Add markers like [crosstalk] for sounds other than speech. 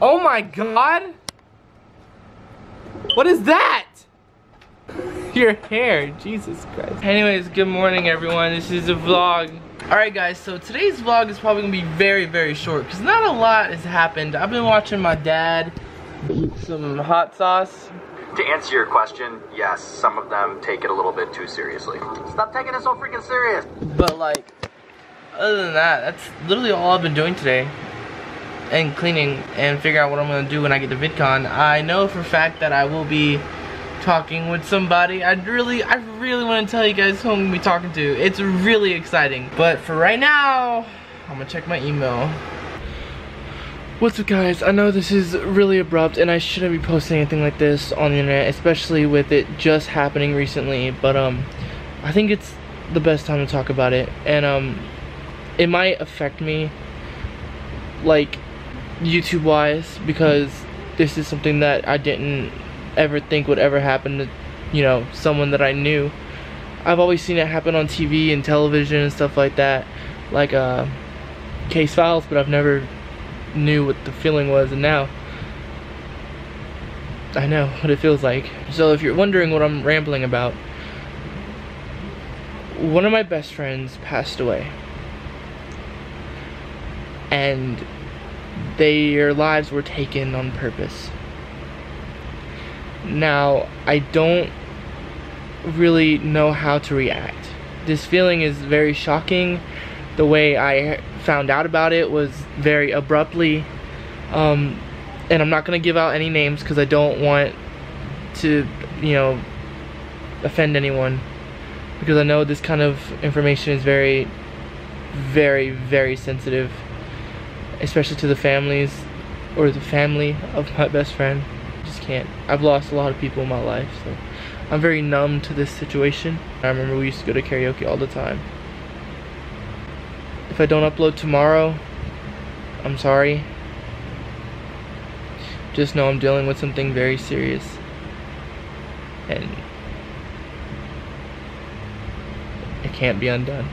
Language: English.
Oh my god! What is that? [laughs] Your hair, Jesus Christ. Anyways, good morning everyone. This is a vlog. Alright guys, so today's vlog is probably gonna be very, very short because not a lot has happened. I've been watching my dad eat some hot sauce. To answer your question, yes, some of them take it a little bit too seriously. Stop taking it so freaking serious. But like, other than that, that's literally all I've been doing today. And cleaning and figure out what I'm gonna do when I get to VidCon. I know for a fact that I will be talking with somebody. I really, I really want to tell you guys who I'm gonna be talking to. It's really exciting. But for right now, I'm gonna check my email. What's up guys, I know this is really abrupt and I shouldn't be posting anything like this on the internet, especially with it just happening recently, but um, I think it's the best time to talk about it, and um, it might affect me, like, YouTube wise, because this is something that I didn't ever think would ever happen to, you know, someone that I knew. I've always seen it happen on TV and television and stuff like that, like uh, case files, but I've never knew what the feeling was and now I know what it feels like. So if you're wondering what I'm rambling about, one of my best friends passed away. And their lives were taken on purpose. Now, I don't really know how to react. This feeling is very shocking. The way I found out about it was very abruptly. Um, and I'm not going to give out any names because I don't want to, you know, offend anyone. Because I know this kind of information is very, very, very sensitive. Especially to the families or the family of my best friend. I just can't. I've lost a lot of people in my life, so I'm very numb to this situation. I remember we used to go to karaoke all the time. If I don't upload tomorrow, I'm sorry. Just know I'm dealing with something very serious. And it can't be undone.